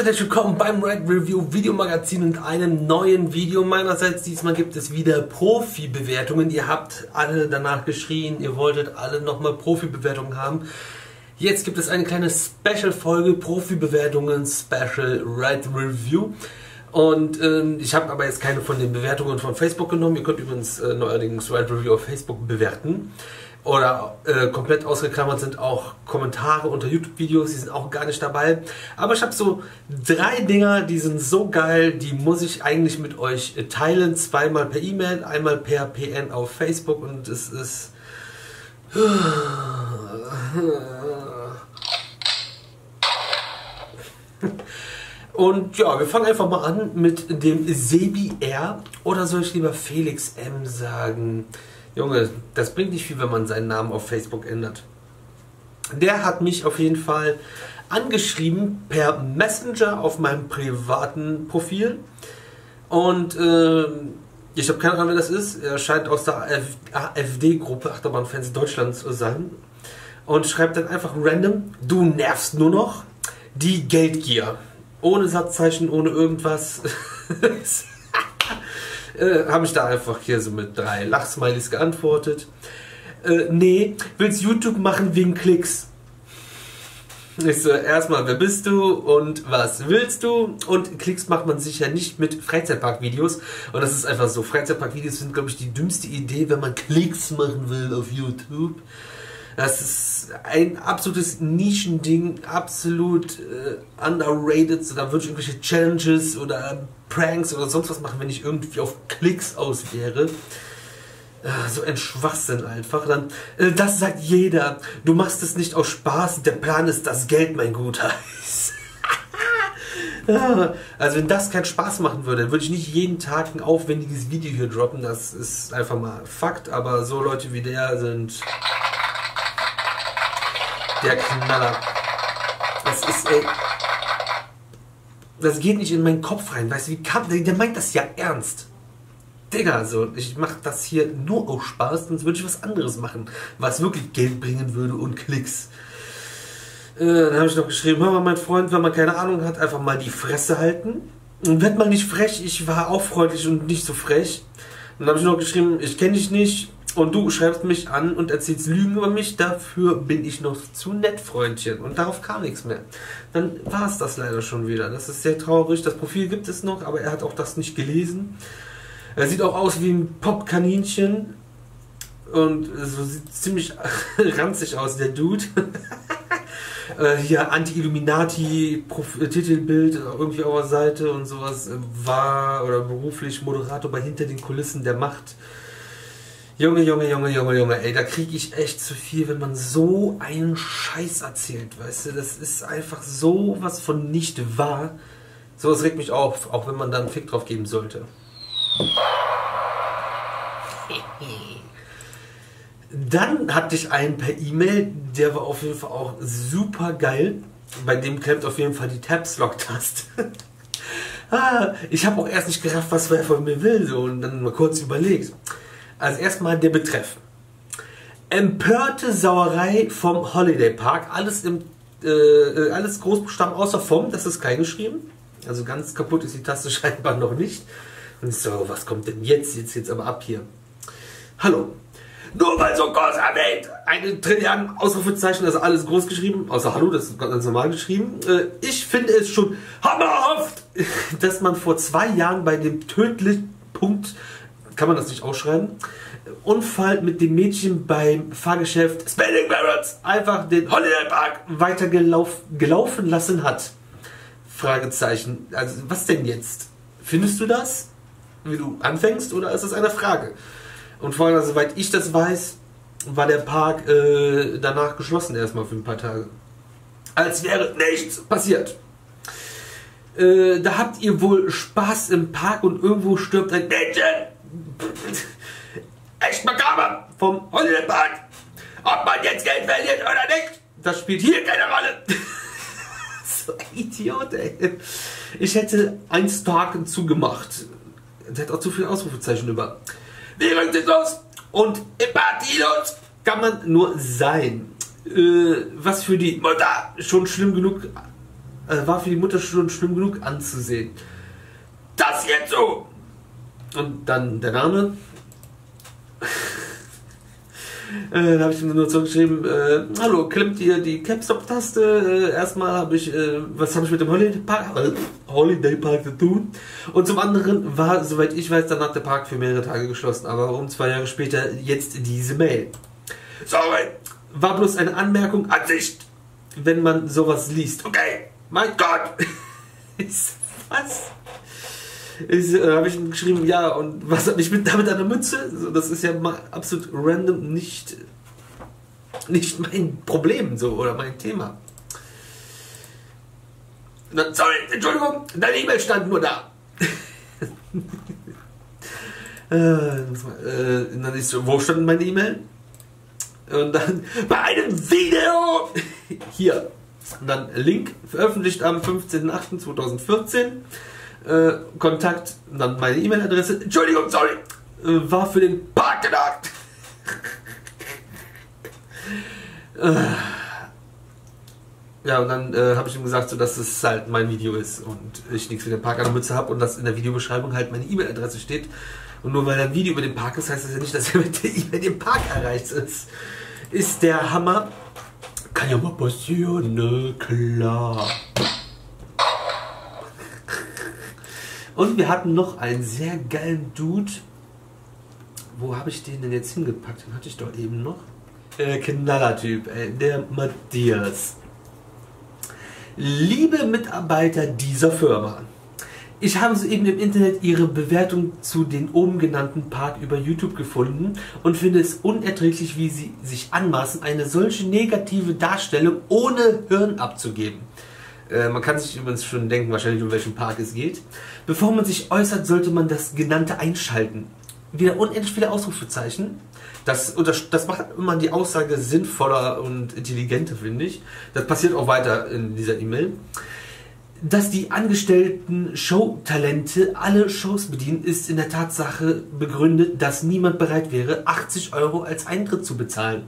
Ganz herzlich willkommen beim Red Review Videomagazin und einem neuen Video meinerseits. Diesmal gibt es wieder Profi-Bewertungen. Ihr habt alle danach geschrien, ihr wolltet alle nochmal Profi-Bewertungen haben. Jetzt gibt es eine kleine Special-Folge Profi-Bewertungen Special Red Review. Und äh, ich habe aber jetzt keine von den Bewertungen von Facebook genommen. Ihr könnt übrigens äh, neuerdings Red Review auf Facebook bewerten oder äh, komplett ausgeklammert sind auch Kommentare unter YouTube-Videos, die sind auch gar nicht dabei. Aber ich habe so drei Dinger, die sind so geil, die muss ich eigentlich mit euch teilen. Zweimal per E-Mail, einmal per PN auf Facebook und es ist... Und ja, wir fangen einfach mal an mit dem Sebi R. Oder soll ich lieber Felix M sagen? Junge, das bringt nicht viel, wenn man seinen Namen auf Facebook ändert. Der hat mich auf jeden Fall angeschrieben per Messenger auf meinem privaten Profil. Und äh, ich habe keine Ahnung, wer das ist. Er scheint aus der AfD-Gruppe Achterbahnfans Deutschland zu sein. Und schreibt dann einfach random, du nervst nur noch die Geldgier. Ohne Satzzeichen, ohne irgendwas. äh, habe ich da einfach hier so mit drei Lachsmilies geantwortet. Äh, nee, willst YouTube machen wegen Klicks? Ich so, erstmal, wer bist du und was willst du? Und Klicks macht man sicher nicht mit Freizeitparkvideos. Und das ist einfach so. Freizeitparkvideos sind, glaube ich, die dümmste Idee, wenn man Klicks machen will auf YouTube. Das ist ein absolutes Nischending, absolut äh, underrated. So, da würde ich irgendwelche Challenges oder Pranks oder sonst was machen, wenn ich irgendwie auf Klicks aus wäre. Äh, so ein Schwachsinn einfach. Dann, äh, das sagt jeder. Du machst es nicht aus Spaß. Der Plan ist das Geld, mein Guter. also wenn das keinen Spaß machen würde, dann würde ich nicht jeden Tag ein aufwendiges Video hier droppen. Das ist einfach mal Fakt. Aber so Leute wie der sind der Knaller. Das ist, ey. Das geht nicht in meinen Kopf rein. Weißt du, wie kann, der, der meint das ja ernst. Digga, so, ich mache das hier nur aus Spaß, sonst würde ich was anderes machen, was wirklich Geld bringen würde und Klicks. Äh, dann habe ich noch geschrieben, hör mal, mein Freund, wenn man keine Ahnung hat, einfach mal die Fresse halten. Und werd mal nicht frech, ich war auch freundlich und nicht so frech. Dann habe ich noch geschrieben, ich kenne dich nicht, und du schreibst mich an und erzählst Lügen über mich, dafür bin ich noch zu nett, Freundchen. Und darauf kam nichts mehr. Dann war es das leider schon wieder. Das ist sehr traurig. Das Profil gibt es noch, aber er hat auch das nicht gelesen. Er sieht auch aus wie ein Popkaninchen. Und so sieht ziemlich ranzig aus, der Dude. äh, hier Anti-Illuminati-Titelbild irgendwie auf der Seite und sowas war oder beruflich Moderator bei Hinter den Kulissen der Macht. Junge, Junge, Junge, Junge, Junge, ey, da kriege ich echt zu viel, wenn man so einen Scheiß erzählt, weißt du, das ist einfach so was von nicht wahr. Sowas regt mich auf, auch wenn man da einen Fick drauf geben sollte. Dann hatte ich einen per E-Mail, der war auf jeden Fall auch super geil. Bei dem klemmt auf jeden Fall die Tabs-Lock-Taste. ah, ich habe auch erst nicht gerafft, was er von mir will, so, und dann mal kurz überlegt. Also erstmal der Betreff. Empörte Sauerei vom Holiday Park. Alles im äh, alles Großbuchstaben außer vom, das ist klein geschrieben. Also ganz kaputt ist die Taste scheinbar noch nicht. Und so, was kommt denn jetzt? Jetzt jetzt aber ab hier. Hallo. Nur weil so groß erwähnt, eine Trillion Ausrufezeichen, also alles groß geschrieben, außer Hallo, das ist ganz normal geschrieben. Äh, ich finde es schon hammerhaft, dass man vor zwei Jahren bei dem tödlichen Punkt kann man das nicht ausschreiben? Unfall mit dem Mädchen beim Fahrgeschäft Spending Barrels einfach den Holiday Park weitergelaufen gelaufen lassen hat. Fragezeichen. Also was denn jetzt? Findest du das, wie du anfängst, oder ist das eine Frage? Und vor allem, soweit ich das weiß, war der Park äh, danach geschlossen erstmal für ein paar Tage. Als wäre nichts passiert. Äh, da habt ihr wohl Spaß im Park und irgendwo stirbt ein Mädchen echt makaber vom Hollywood-Park. Ob man jetzt Geld verliert oder nicht, das spielt hier keine Rolle. so ein Idiot, ey. Ich hätte ein Stark zugemacht. Der hat auch zu viele Ausrufezeichen über. Wie los? Und empathilos kann man nur sein. Äh, was für die Mutter schon schlimm genug äh, war für die Mutter schon schlimm genug anzusehen. Das jetzt so! Und dann der Name. Äh, da habe ich ihm nur zurückgeschrieben, äh, hallo, klemmt ihr die Capstop-Taste? Äh, erstmal habe ich, äh, was habe ich mit dem Holiday Park, äh, Holiday Park zu tun? Und zum anderen war, soweit ich weiß, danach der Park für mehrere Tage geschlossen, aber warum zwei Jahre später jetzt diese Mail? Sorry, war bloß eine Anmerkung, Ansicht, wenn man sowas liest. Okay, mein Gott. was? Äh, habe ich ihm geschrieben, ja, und was hat mich mit damit an der Mütze? So, das ist ja mal absolut random nicht, nicht mein Problem so oder mein Thema. Dann, sorry, Entschuldigung, deine E-Mail stand nur da. äh, äh, dann ist so, wo stand meine E-Mail? Und dann bei einem Video hier. Und dann Link veröffentlicht am 15.08.2014 äh, Kontakt, dann meine E-Mail-Adresse. Entschuldigung, sorry, äh, war für den Park gedacht. äh, ja, und dann äh, habe ich ihm gesagt, so, dass es halt mein Video ist und ich nichts mit dem Park an der Mütze habe und dass in der Videobeschreibung halt meine E-Mail-Adresse steht. Und nur weil ein Video über den Park ist, heißt das ja nicht, dass er mit der E-Mail den Park erreicht ist. Ist der Hammer. Kann ja mal passieren, ne? Klar. Und wir hatten noch einen sehr geilen Dude. Wo habe ich den denn jetzt hingepackt? Den hatte ich doch eben noch. Äh, Knallertyp, äh, der Matthias. Liebe Mitarbeiter dieser Firma, ich habe soeben im Internet Ihre Bewertung zu den oben genannten Park über YouTube gefunden und finde es unerträglich, wie Sie sich anmaßen, eine solche negative Darstellung ohne Hirn abzugeben. Äh, man kann sich übrigens schon denken, wahrscheinlich um welchen Park es geht. Bevor man sich äußert, sollte man das Genannte einschalten. Wieder unendlich viele Ausrufezeichen. Das, das macht immer die Aussage sinnvoller und intelligenter, finde ich. Das passiert auch weiter in dieser E-Mail. Dass die angestellten Showtalente alle Shows bedienen, ist in der Tatsache begründet, dass niemand bereit wäre, 80 Euro als Eintritt zu bezahlen.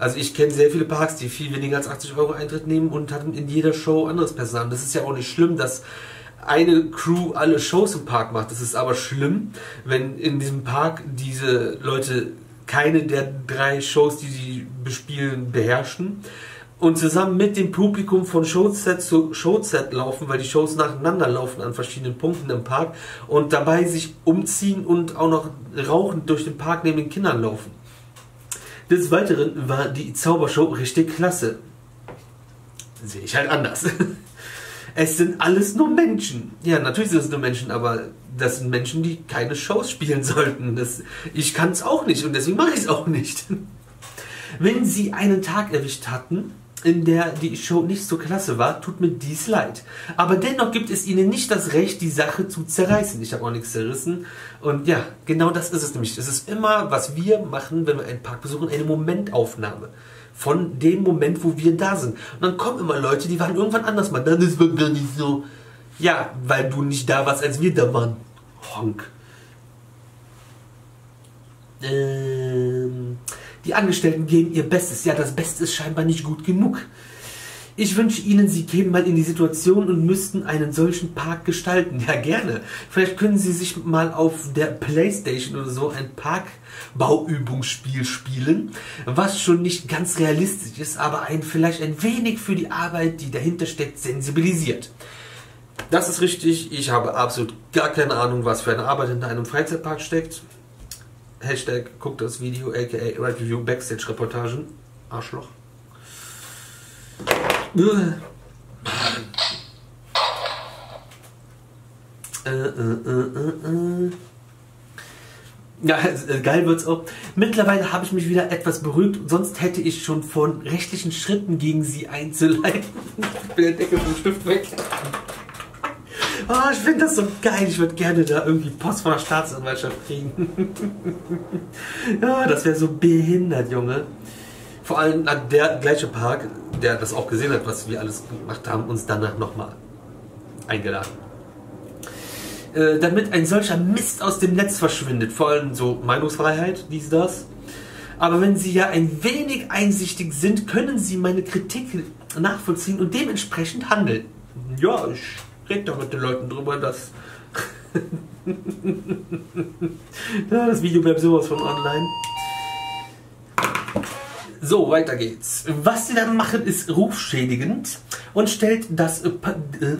Also ich kenne sehr viele Parks, die viel weniger als 80 Euro Eintritt nehmen und haben in jeder Show anderes Personal. Das ist ja auch nicht schlimm, dass eine Crew alle Shows im Park macht. Das ist aber schlimm, wenn in diesem Park diese Leute keine der drei Shows, die sie bespielen, beherrschen und zusammen mit dem Publikum von Showset zu Showset laufen, weil die Shows nacheinander laufen an verschiedenen Punkten im Park und dabei sich umziehen und auch noch rauchend durch den Park neben den Kindern laufen. Des Weiteren war die Zaubershow richtig klasse. Sehe ich halt anders. Es sind alles nur Menschen. Ja, natürlich sind es nur Menschen, aber das sind Menschen, die keine Shows spielen sollten. Das, ich kann es auch nicht und deswegen mache ich es auch nicht. Wenn Sie einen Tag erwischt hatten, in der die Show nicht so klasse war, tut mir dies leid. Aber dennoch gibt es ihnen nicht das Recht, die Sache zu zerreißen. Ich habe auch nichts zerrissen. Und ja, genau das ist es nämlich. Es ist immer, was wir machen, wenn wir einen Park besuchen, eine Momentaufnahme. Von dem Moment, wo wir da sind. Und dann kommen immer Leute, die waren irgendwann anders mal. Dann ist wir gar nicht so. Ja, weil du nicht da warst, als wir da waren. Honk. Ähm die Angestellten geben ihr Bestes. Ja, das Beste ist scheinbar nicht gut genug. Ich wünsche Ihnen, Sie kämen mal in die Situation und müssten einen solchen Park gestalten. Ja, gerne. Vielleicht können Sie sich mal auf der Playstation oder so ein Parkbauübungsspiel spielen, was schon nicht ganz realistisch ist, aber ein, vielleicht ein wenig für die Arbeit, die dahinter steckt, sensibilisiert. Das ist richtig. Ich habe absolut gar keine Ahnung, was für eine Arbeit hinter einem Freizeitpark steckt. Hashtag guckt das Video, aka Right Review Backstage Reportagen. Arschloch. Äh, äh, äh, ja, geil wird's auch. Mittlerweile habe ich mich wieder etwas beruhigt, sonst hätte ich schon von rechtlichen Schritten gegen sie einzuleiten. Ich bin der Decke vom Stift weg. Oh, ich finde das so geil. Ich würde gerne da irgendwie Post von der Staatsanwaltschaft kriegen. ja, das wäre so behindert, Junge. Vor allem hat der gleiche Park, der das auch gesehen hat, was wir alles gemacht haben, uns danach nochmal eingeladen. Äh, damit ein solcher Mist aus dem Netz verschwindet. Vor allem so Meinungsfreiheit, dies, das. Aber wenn Sie ja ein wenig einsichtig sind, können Sie meine Kritik nachvollziehen und dementsprechend handeln. Ja, ich rede doch mit den Leuten drüber, dass. das Video bleibt sowas von online. So, weiter geht's. Was sie dann machen, ist rufschädigend und stellt das. Äh, äh,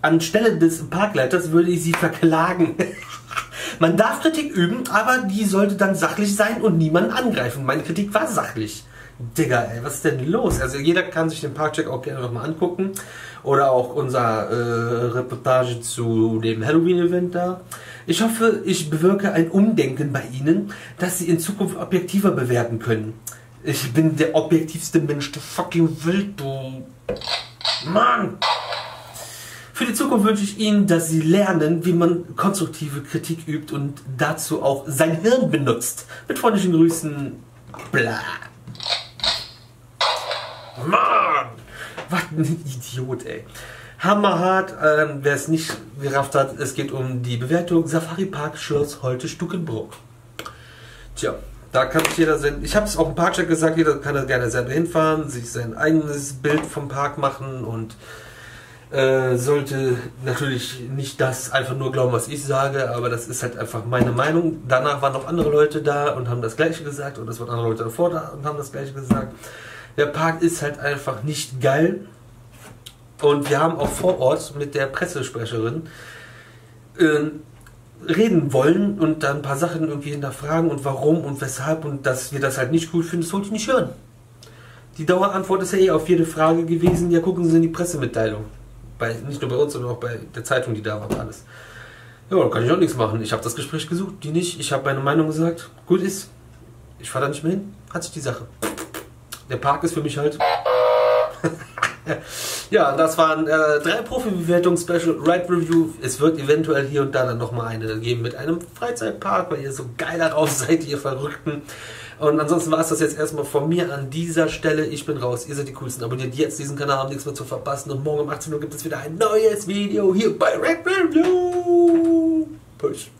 anstelle des Parkleiters würde ich sie verklagen. Man darf Kritik üben, aber die sollte dann sachlich sein und niemanden angreifen. Meine Kritik war sachlich. Digga, ey, was ist denn los? Also jeder kann sich den Parkcheck auch gerne nochmal angucken. Oder auch unser äh, Reportage zu dem Halloween-Event da. Ich hoffe, ich bewirke ein Umdenken bei Ihnen, dass Sie in Zukunft objektiver bewerten können. Ich bin der objektivste Mensch der fucking Welt, du. Mann! Für die Zukunft wünsche ich Ihnen, dass Sie lernen, wie man konstruktive Kritik übt und dazu auch sein Hirn benutzt. Mit freundlichen Grüßen. Bla. Mann! Was ein Idiot, ey. Hammerhart, äh, wer es nicht gerafft hat, es geht um die Bewertung Safari Park Schloss Holte Stuckenbruck. Tja, da kann sich jeder sein. Ich habe es auch im Parkcheck gesagt, jeder kann da gerne selber hinfahren, sich sein eigenes Bild vom Park machen und äh, sollte natürlich nicht das einfach nur glauben, was ich sage, aber das ist halt einfach meine Meinung. Danach waren noch andere Leute da und haben das Gleiche gesagt und es waren andere Leute davor da und haben das Gleiche gesagt. Der Park ist halt einfach nicht geil. Und wir haben auch vor Ort mit der Pressesprecherin äh, reden wollen und dann ein paar Sachen irgendwie hinterfragen und warum und weshalb und dass wir das halt nicht gut finden, das wollte ich nicht hören. Die Dauerantwort ist ja eh auf jede Frage gewesen, ja gucken Sie in die Pressemitteilung. Bei, nicht nur bei uns, sondern auch bei der Zeitung, die da war, alles. Ja, da kann ich auch nichts machen. Ich habe das Gespräch gesucht, die nicht. Ich habe meine Meinung gesagt. Gut ist, ich fahre da nicht mehr hin. Hat sich die Sache der Park ist für mich halt. ja, das waren äh, drei Profi-Bewertungen-Special Ride Review. Es wird eventuell hier und da dann nochmal eine geben mit einem Freizeitpark, weil ihr so geil darauf seid, ihr Verrückten. Und ansonsten war es das jetzt erstmal von mir an dieser Stelle. Ich bin raus. Ihr seid die coolsten. Abonniert jetzt diesen Kanal, um nichts mehr zu verpassen. Und morgen um 18 Uhr gibt es wieder ein neues Video hier bei Red Review. Push.